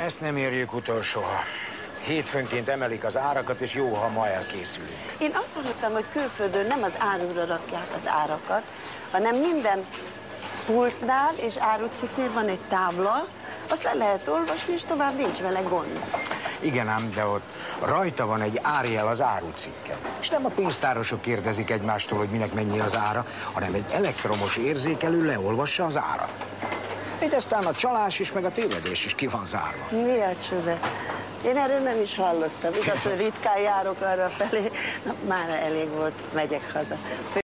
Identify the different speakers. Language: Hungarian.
Speaker 1: Ezt nem érjük utolsóha. Hétfőnként emelik az árakat, és jó, ha ma elkészülünk.
Speaker 2: Én azt hallottam, hogy külföldön nem az árura rakják az árakat, hanem minden pultnál és árucikknél van egy tábla, azt le lehet olvasni, és tovább nincs vele gond.
Speaker 1: Igen ám, de ott rajta van egy árjel az árucikken. És nem a pénztárosok kérdezik egymástól, hogy minek mennyi az ára, hanem egy elektromos érzékelő leolvassa az árat. Így aztán a csalás is, meg a tévedés is ki van zárva.
Speaker 2: Mi a csöze? Én erről nem is hallottam. Igaz, hogy ritkán járok arra felé. Na, már elég volt, megyek haza.